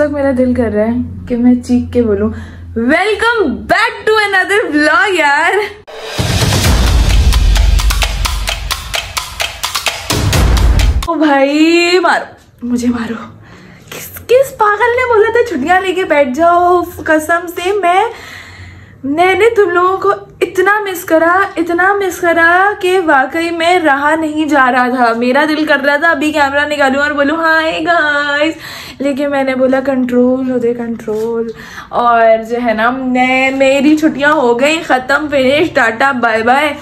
वक्त मेरा दिल कर रहा है कि मैं चीख के बोलूँ। Welcome back to another blog यार। ओ भाई, मारो। मुझे मारो। किस किस पागल ने बोला था छुट्टियाँ लेके बैठ जाओ? कसम से मैं, मैंने तुम लोगों को इतना मिस करा, इतना मिस करा कि वाकई में रहा नहीं जा रहा था। मेरा दिल कर रहा था, अभी कैमरा निकालूँ और बोलूँ हाय गाइस लेकिन मैंने बोला कंट्रोल हो दे कंट्रोल और जो है ना, मैं, मेरी छुट्टियाँ हो गई, ख़त्म फिनिश टाटा बाय बाय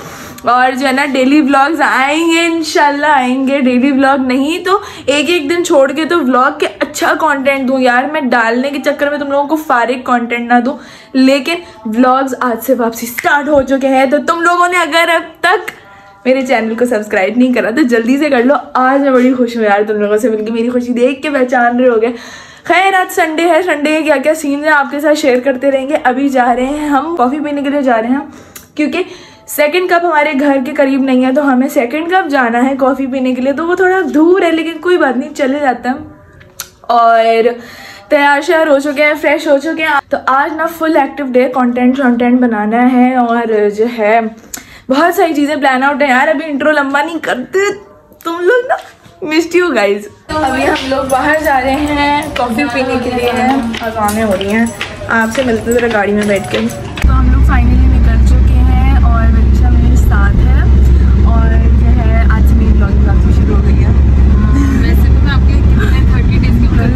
और जो है ना डेली व्लॉग्स आएँगे इनशाला आएँगे। डेली व्लॉग नहीं तो एक एक दिन छोड़ के तो व्लॉग के अच्छा कंटेंट दूँ। यार, मैं डालने के चक्कर में तुम लोगों को फारिग कंटेंट ना दूँ। लेकिन व्लॉग्स आज से वापसी स्टार्ट हो चुके हैं तो तुम लोगों ने अगर अब तक मेरे चैनल को सब्सक्राइब नहीं करा तो जल्दी से कर लो। आज मैं बड़ी खुश हूँ यार तुम लोगों से मिलकर मेरी खुशी देख के पहचान रहे हो गए खैर, आज संडे है। संडे के क्या क्या सीन है, आपके साथ शेयर करते रहेंगे। अभी जा रहे हैं हम कॉफ़ी पीने के लिए जा रहे हैं क्योंकि सेकंड कप हमारे घर के करीब नहीं है तो हमें सेकंड कप जाना है कॉफ़ी पीने के लिए। तो वो थोड़ा दूर है, लेकिन कोई बात नहीं, चले जाता है और तैयार श्यार हो चुके हैं फ्रेश हो चुके हैं। तो आज ना full active day content content बनाना है और जो है, बहुत सारी चीज़ें प्लान आउट है। यार, अभी इंट्रो लंबा नहीं करते। तुम लोग ना मिस्ड यू गाइज़ अभी हम लोग बाहर जा रहे हैं कॉफ़ी पीने के लिए। अजानें हो रही हैं। आपसे मिलते ज़रा गाड़ी में बैठ के तो हम लोग फाइनली निकल चुके हैं और वलीशा मेरे साथ है और जो है आज से मेरी ब्लॉगिंग क्लास शुरू हो गई है वैसे तो मैं आपके कितने थर्टी डेज़ की ब्लॉग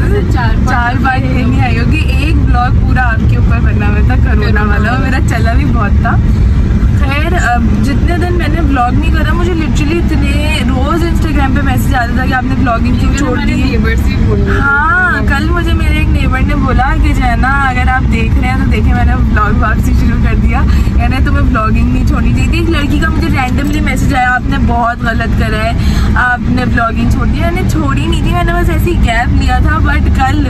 चार बार ये नहीं आई होगी। एक ब्लॉग पूरा आपके ऊपर बना हुआ था कोरोना वाला और मेरा चला भी बहुत था। खैर जितने दिन मैंने ब्लॉग नहीं करा मुझे लिटरली इतने रोज मैसेज आता था कि आपने ब्लॉगिंग क्यों छोड़ दी? है हाँ कल मुझे मेरे एक नेबर ने बोला कि जो है ना अगर आप देख रहे हैं तो देखिए मैंने ब्लॉग वापसी शुरू कर दिया। यानी तुम्हें ब्लॉगिंग नहीं छोड़नी चाहिए। थी एक लड़की का मुझे रैंडमली मैसेज आया आपने बहुत गलत करा है। आपने ब्लॉगिंग छोड़ दी मैंने छोड़ी नहीं थी मैंने बस ऐसी गैप लिया था बट कल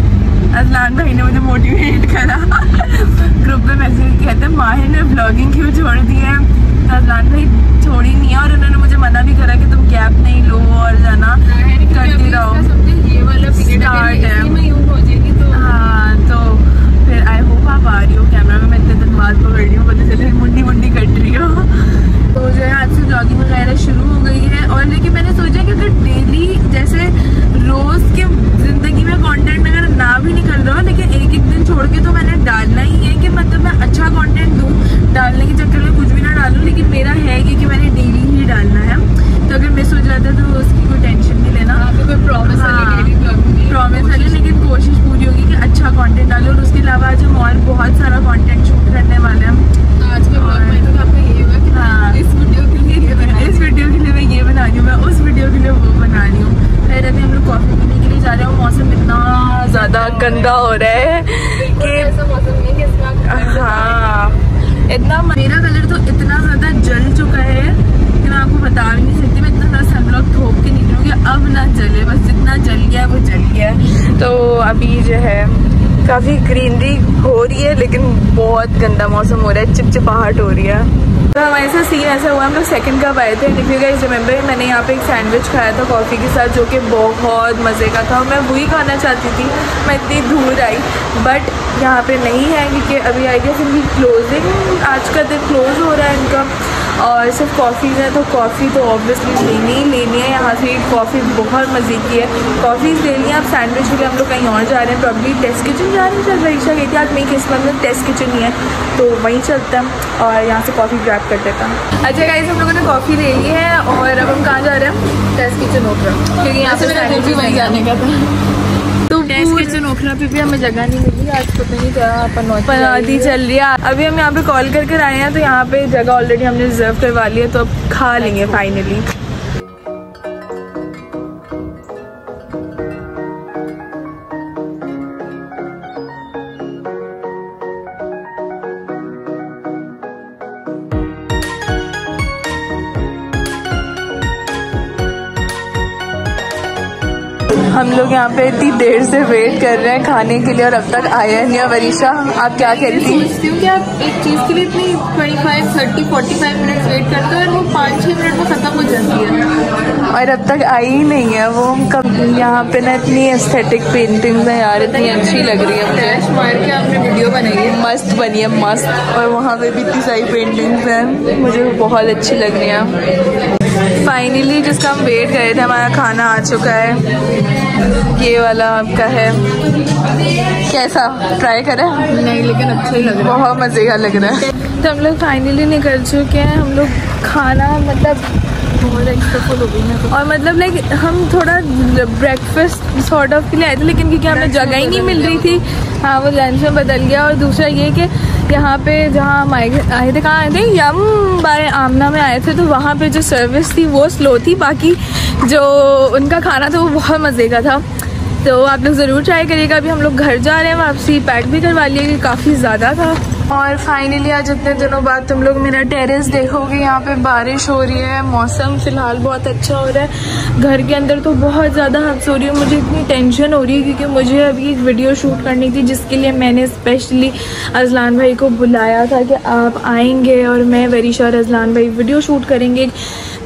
अजलान भाई ने मुझे मोटिवेट करा। ग्रुप पे मैसेज किया था माहिर ने ब्लॉगिंग क्यों छोड़ दी है? अजलान भाई छोड़ी नहीं है और उन्होंने मुझे मना भी करा कि तुम गैप नहीं लो और जाना। करती रहो। है। में यूज़ हो जाएगी तो हाँ तो फिर आई होप आप आ रही हो कैमरा में मैं इतने दिन बाद पकड़ रही हूँ पता चले मुंडी मुंडी कट रही हो। तो जो है आज से ब्लॉगिंग वगैरह शुरू हो गई है और लेकिन मैंने सोचा कि अगर डेली जैसे रोज के ज़िंदगी में कंटेंट अगर ना भी निकल रहा हो लेकिन एक एक दिन छोड़ के तो मैंने डालना ही है कि मतलब मैं अच्छा कंटेंट दूँ डालने के चक्कर में कुछ भी ना डालूँ लेकिन मेरा है कि, कि मैंने डेली ही डालना है तो अगर मिस हो जाता है तो उसकी कोई टेंशन नहीं लेना यहाँ पे कोई प्रॉमिस हाँ। वाली डेली ब्लॉगिंग प्रॉमिस वाली लेकिन कोशिश पूरी होगी कि अच्छा कंटेंट डालो और उसके अलावा आज हम और बहुत सारा कंटेंट शूट करने वाले हैं आज के ब्लॉग में तो आपका ये होगा कि हाँ। इस वीडियो के लिए ये बना इस वीडियो के लिए मैं ये बना रही हूँ मैं उस वीडियो के लिए वो बना रही हूँ फिर अभी हम लोग कॉफ़ी पीने के लिए जा रहे हैं मौसम इतना ज़्यादा गंदा हो रहा है कि ऐसा मौसम नहीं कि हाँ। इतना मेरा कलर तो इतना ज़्यादा जल चुका है कि मैं आपको बता भी नहीं सकती मैं इतना ज़्यादा सनब्लॉक ठोक के निकलूँगी अब ना जले बस जितना जल गया वो जल गया। तो अभी जो है काफ़ी ग्रीनरी हो रही है, लेकिन बहुत गंदा मौसम हो रहा है, चिपचिपाहट हो रही है। तो हमारे साथ सीन ऐसा हुआ, हम लोग सेकंड कप आए थे? यू गाइस रिमेंबर मैंने यहाँ पे एक सैंडविच खाया था कॉफ़ी के साथ, जो कि बहुत मज़े का था। मैं वही खाना चाहती थी, मैं इतनी दूर आई। बट यहाँ पे नहीं है, क्योंकि अभी आई गेस इनकी क्लोजिंग आज का दिन क्लोज हो रहा है इनका। और सिर्फ़ कॉफ़ी है तो कॉफ़ी तो ऑब्वियसली लेनी ही लेनी है। यहाँ से कॉफ़ी बहुत मज़े की है। कॉफ़ी ले ली आप सैंडविच के लिए हम लोग कहीं और जा रहे हैं। प्रॉब्ली टेस्ट किचन जा रहे हैं चल रईशा कहती है आज मेरी किस्मत में टेस्ट किचन ही है। तो वहीं चलते हैं और यहाँ से कॉफ़ी ग्रैप कर देता हूँ। अच्छा गाइस हम लोगों ने कॉफ़ी ले ली है और अब हम कहाँ जा रहे हैं? टेस्ट किचन ओपरा क्योंकि यहाँ से मेरा भी वहीं जाने का था। तो टेस्ट किचन ओखला पे भी हमें जगह नहीं मिली आज पता नहीं क्या पनौती चल रही है। अभी हम यहाँ पे कॉल करके आए हैं तो यहाँ पे जगह ऑलरेडी हमने रिज़र्व करवा ली है तो अब खा लेंगे फाइनली हम लोग यहाँ पे इतनी देर से वेट कर रहे हैं खाने के लिए और अब तक आया नहीं है। वरीशा आप क्या कह रही थी सोचती हूँ कि आप एक चीज़ के लिए इतनी twenty five thirty forty five minute wait करते हो और वो पाँच छः मिनट में ख़त्म हो जाती है। और अब तक आई ही नहीं है। वो कब यहाँ पे ना इतनी एस्थेटिक पेंटिंग्स है यार इतनी अच्छी लग रही है फ्लैश मार के आपने वीडियो बनाई है। मस्त बनी है मस्त। और वहाँ पे भी इतनी सारी पेंटिंग्स हैं। मुझे बहुत अच्छी लग रही हैं। फाइनली जिसका हम वेट कर रहे थे हमारा खाना आ चुका है। ये वाला आपका है। कैसा? ट्राई करें? नहीं लेकिन अच्छा ही लग रहा है। बहुत मज़े का लग रहा है। तो हम लोग फाइनली निकल चुके हैं। हम लोग खाना मतलब बहुत हो गई है। और मतलब लाइक हम थोड़ा ब्रेकफास्ट सॉर्ट ऑफ़ के लिए आए थे लेकिन क्योंकि हमें जगह ही नहीं मिल रही थी। हाँ वो लंच में बदल गया। और दूसरा ये कि यहाँ पे जहाँ हम आए आए थे, कहाँ आए थे? यम बाय आमना में आए थे तो वहाँ पे जो सर्विस थी, वो स्लो थी। बाकी जो उनका खाना था, वो बहुत मज़े का था। तो आप लोग ज़रूर ट्राई करिएगा। अभी हम लोग घर जा रहे हैं, वापसी पैक भी करवा लिए काफ़ी ज़्यादा था। और फाइनली आज इतने दिनों बाद तुम लोग मेरा टेरेस देखोगे, यहाँ पे बारिश हो रही है, मौसम फ़िलहाल बहुत अच्छा हो रहा है। घर के अंदर तो बहुत ज़्यादा हफ्स हो रही है, मुझे इतनी टेंशन हो रही है क्योंकि मुझे अभी एक वीडियो शूट करनी थी जिसके लिए मैंने स्पेशली अजलान भाई को बुलाया था कि आप आएँगे और मैं वरीशा और अजलान भाई वीडियो शूट करेंगे।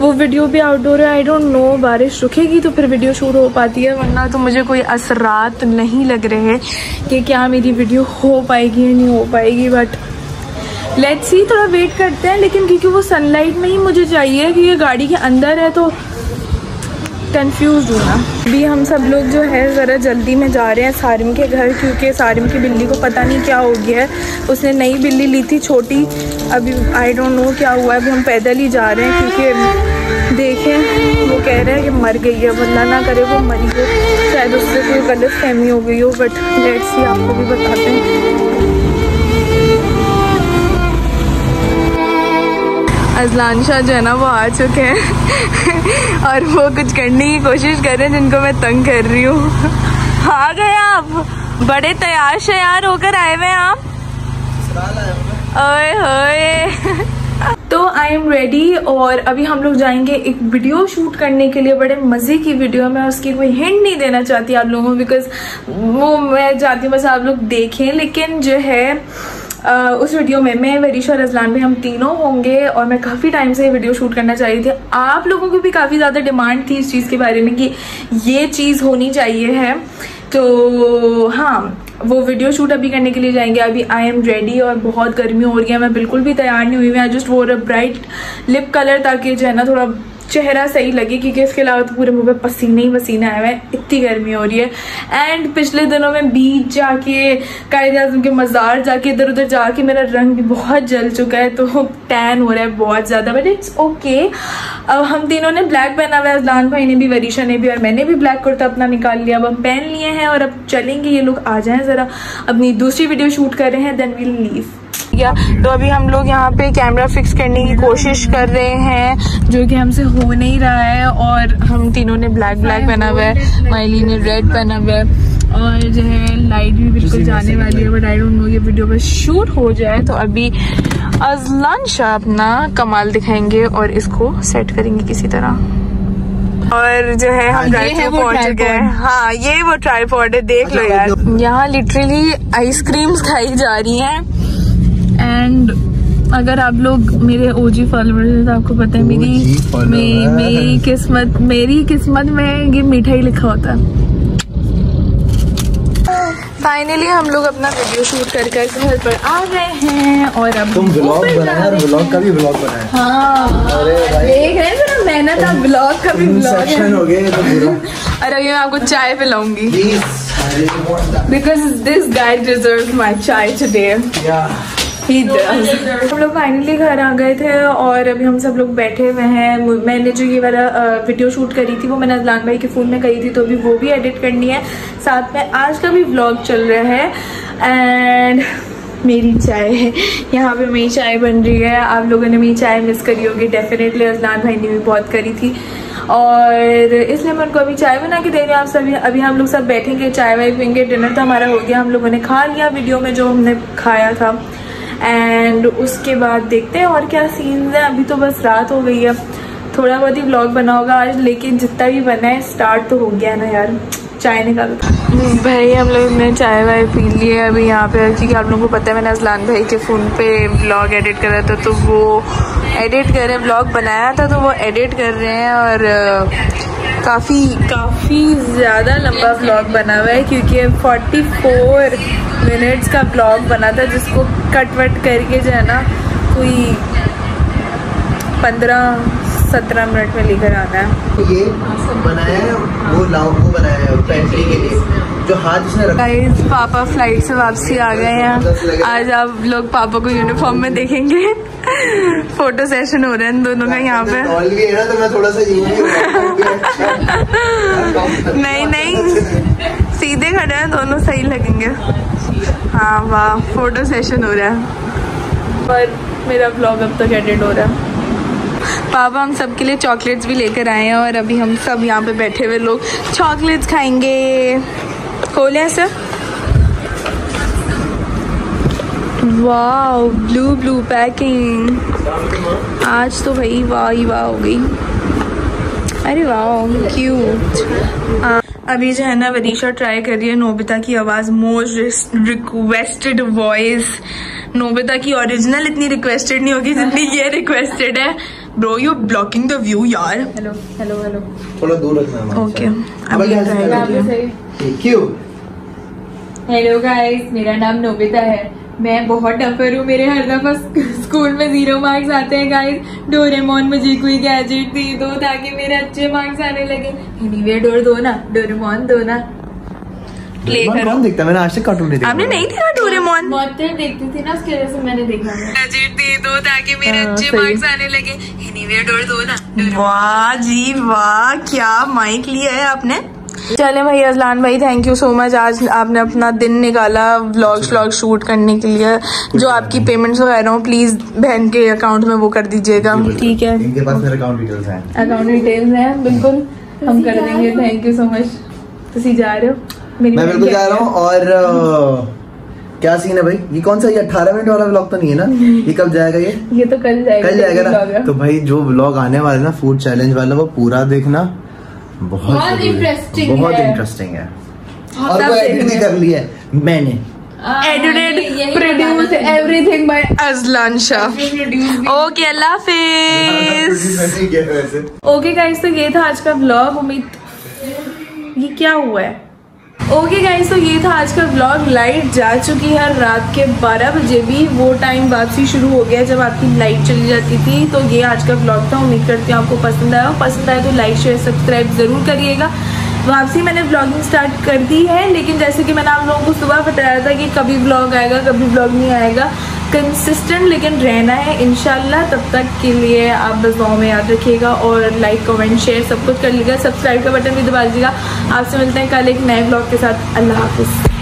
वो वीडियो भी आउटडोर है आई डोंट नो बारिश रुकेगी तो फिर वीडियो शूट हो पाती है, वरना तो मुझे कोई असरात नहीं लग रहे हैं कि क्या मेरी वीडियो हो पाएगी या नहीं हो पाएगी बट लेट्स सी थोड़ा वेट करते हैं, लेकिन क्योंकि वो सनलाइट में ही मुझे चाहिए कि ये गाड़ी के अंदर है तो कंफ्यूज हूँ ना। अभी हम सब लोग जो है, ज़रा जल्दी में जा रहे हैं सारिम के घर, क्योंकि सारिम की बिल्ली को पता नहीं क्या हो गया है। उसने नई बिल्ली ली थी, छोटी। अभी आई डोंट नो क्या हुआ है, अभी हम पैदल ही जा रहे हैं, क्योंकि देखें, वो कह रहे हैं कि मर गई है, वरना ना करे वो मरी हो शायद उससे कोई गलत फहमी हो गई हो बट लेट्स ही आपको भी बताते हैं। अजलान शाह जो है ना, वो आ चुके हैं। और वो कुछ करने की कोशिश कर रहे हैं, जिनको मैं तंग कर रही हूँ। आ गए आप। बड़े तैयार शयार होकर आए हुए आप। ओए होए। तो आई एम रेडी और अभी हम लोग जाएँगे एक वीडियो शूट करने के लिए। बड़े मज़े की वीडियो मैं उसकी कोई हिंट नहीं देना चाहती आप लोगों को बिकॉज़ वो मैं चाहती हूँ, बस आप लोग देखें। लेकिन जो है उस वीडियो में मैं वरीशा रजलान भी हम तीनों होंगे और मैं काफ़ी टाइम से ये वीडियो शूट करना चाह रही थी। आप लोगों को भी काफ़ी ज़्यादा डिमांड थी इस चीज़ के बारे में कि ये चीज़ होनी चाहिए है। तो हाँ वो वीडियो शूट अभी करने के लिए जाएँगे। अभी आई एम रेडी और बहुत गर्मी हो रही है। मैं बिल्कुल भी तैयार नहीं हुई मैं जस्ट वो ब्राइट लिप कलर ताकि जो है ना थोड़ा चेहरा सही लगे क्योंकि इसके अलावा तो पूरे मुँह पे पसीने ही पसीने आए हुए हैं। इतनी गर्मी हो रही है। एंड पिछले दिनों में बीच जाके कायदे आज़म के मज़ार जाके इधर उधर जाके मेरा रंग भी बहुत जल चुका है तो टैन हो रहा है बहुत ज़्यादा बट इट्स ओके अब हम तीनों ने ब्लैक पहना हुआ है, अजलान भाई ने भी वरीशा ने भी और मैंने भी ब्लैक कुर्ता अपना निकाल लिया। अब हम पहन लिए हैं और अब चलेंगे, ये लोग आ जाएँ ज़रा। अपनी दूसरी वीडियो शूट कर रहे हैं देन वील लीव गया तो अभी हम लोग यहाँ पे कैमरा फिक्स करने की कोशिश कर रहे हैं। जो कि हमसे हो नहीं रहा है और हम तीनों ने ब्लैक ब्लैक पहना हुआ है। माइली ने रेड पहना हुआ है। और जो है लाइट भी बिल्कुल जाने वाली है। बट आई डोंट नो ये वीडियो बस शूट हो जाए तो अभी अजलान शाह अपना कमाल दिखाएँगे और इसको सेट करेंगे किसी तरह। और जो है हम पहुँच हाँ ये वो ट्राईपॉड है देख लो यार। यहाँ लिटरली आइसक्रीम्स खाई जा रही हैं। एंड अगर आप लोग मेरे ओजी फॉलोअर्स हैं तो आपको पता है मेरी मे, मेरी किस्मत मेरी किस्मत में ये मिठाई लिखा होता है। फाइनली हम लोग अपना वीडियो शूट कर कर घर पर आ गए हैं और अब तुम ब्लॉग बनाया और ब्लॉग का भी ब्लॉग बनाया हाँ। देख रहे हैं मेरा मेहनत आप ब्लॉग का भी ब्लॉग है। हो गए तो और अभी मैं आपको चाय पिलाऊँगी। Because this guy deserve my chai today He हम लोग फाइनली घर आ गए थे और अभी हम सब लोग बैठे हुए हैं। मैंने जो ये वाला वीडियो शूट करी थी, वो मैंने अजलान भाई के फ़ोन में करी थी तो अभी वो भी एडिट करनी है। साथ में आज का भी व्लॉग चल रहा है। एंड मेरी चाय है। यहाँ पे मेरी चाय बन रही है। आप लोगों ने मेरी चाय मिस करी होगी डेफिनेटली अजलान भाई ने भी बहुत करी थी। और इसलिए मैं उनको अभी चाय बना के दे रही हूँ। आप सभी, अभी हम लोग सब बैठेंगे, चाय वाय पियेंगे डिनर तो हमारा हो गया। हम लोगों ने खा लिया वीडियो में जो हमने खाया था। एंड उसके बाद देखते हैं और क्या सीन्स हैं। अभी तो बस रात हो गई है। थोड़ा बहुत ही ब्लॉग बना होगा आज लेकिन जितना भी बना है स्टार्ट तो हो गया ना यार। चाय निकालो। भाई हम लोग ने चाय वाय पी ली है। अभी यहाँ पे क्योंकि आप लोगों को पता है मैंने अजलान भाई के फ़ोन पे ब्लॉग एडिट करा था तो वो एडिट कर रहे ब्लॉग बनाया था तो वो एडिट कर रहे हैं और काफ़ी काफ़ी ज़्यादा लंबा ब्लॉग बना हुआ है क्योंकि 44 मिनट्स का ब्लॉग बना था जिसको कट वट करके जो है ना कोई पंद्रह सत्रह मिनट में लेकर आना है। ये बनाया है वो लाओ बनाया है के लिए जो हाथ इसने रखा। गाइस पापा फ़्लाइट से वापसी आ गए हैं। आज आप लोग पापा को यूनिफॉर्म में देखेंगे। फ़ोटो सेशन हो रहे हैं दोनों का यहाँ पे। हॉल भी है ना तो मैं थोड़ा सा नहीं नहीं। सीधे खड़े हैं दोनों सही लगेंगे। हाँ वाह फ़ोटो सेशन हो रहा है। पर मेरा ब्लॉग अब तक एडिट हो रहा है। पापा हम सबके लिए चॉकलेट्स भी लेकर आए हैं और अभी हम सब यहाँ पे बैठे हुए लोग चॉकलेट्स खाएँगे। खोले ऐसे वाह ब्लू ब्लू पैकिंग आज तो भाई वाह ही वाह हो गई। अरे वाह क्यूट अभी जो है ना वरीशा ट्राई कर रही है नोबिता की आवाज़ मोस्ट रिक्वेस्टेड वॉइस नोबिता की ओरिजिनल इतनी रिक्वेस्टेड नहीं होगी जितनी ये रिक्वेस्टेड है। Bro you blocking the view यार। हेलो हेलो हेलो थोड़ा दूर रखना ओके हूँ। क्यों हेलो गाइस मेरा नाम नोबिता है। मैं बहुत टफर हूँ मेरे हर दफ़ा स्कूल में ज़ीरो मार्क्स आते हैं गाइस डोरेमोन मुझे कोई गैजेट दे दो ताकि मेरे अच्छे मार्क्स आने लगे। एनीवे डोर दो ना डोरेमोन दो ना। प्ले करो। देखता मैंने आज तक कार्टून नहीं देखा। आपने नहीं देखा डोरेमोन? बहुत देखती थी ना उसकी वजह से मैंने देखा गैजेट दे दो ताकि मेरे हाँ, अच्छे मार्क्स आने लगे। एनीवे डोर दो ना वाह जी वाह क्या माइक लिया है आपने? चले भाई अजलान भाई थैंक यू सो मच आज आपने अपना दिन निकाला व्लॉग व्लॉग शूट करने के लिए। जो आपकी पेमेंट्स वगैरह हो प्लीज़ बहन के अकाउंट में वो कर दीजिएगा। ठीक है। इनके पास मेरे अकाउंट डिटेल्स हैं। अकाउंट डिटेल्स हैं बिल्कुल। हम कर देंगे। थैंक यू सो मच तुम जा रहे हो? मैं बिल्कुल जा रहा हूँ। और क्या सीन है भाई? ये कौन सा ये अठारह मिनट वाला व्लॉग तो नहीं है ना? ये कब जाएगा ये? ये तो कल जाएगा कल जाएगा ना? तो भाई जो व्लॉग आने वाला है ना फ़ूड चैलेंज वाला वो पूरा देखना। बहुत है। interesting बहुत इंटरेस्टिंग है। हाँ, और वो एडिट भी कर लिया है। मैंने। Edited produce everything by Ajlan Shah okay अल्लाह हाफिज ओके गाइस तो ये था आज का ब्लॉग उम्मीद ये क्या हुआ है? ओके गाइस तो ये था आज का ब्लॉग लाइट जा चुकी है रात के 12 बजे भी. वो टाइम वापसी शुरू हो गया जब आपकी लाइट चली जाती थी. तो ये आज का ब्लॉग था. उम्मीद करती हूँ आपको पसंद आया और पसंद आया तो लाइक शेयर सब्सक्राइब ज़रूर करिएगा. वापसी मैंने ब्लॉगिंग स्टार्ट कर दी है, लेकिन जैसे कि मैंने आप लोगों को सुबह बताया था कि कभी ब्लॉग आएगा, कभी ब्लॉग नहीं आएगा. कंसिस्टेंट लेकिन रहना है इनशाला तब तक के लिए आप बस गाँव में याद रखिएगा और लाइक कमेंट शेयर सब कुछ कर लीजिएगा सब्सक्राइब का बटन भी दबा दीजिएगा। आपसे मिलते हैं कल एक नए ब्लॉग के साथ। अल्लाह हाफिज़।